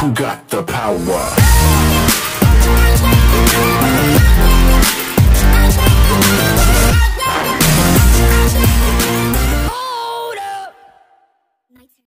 Who got the power?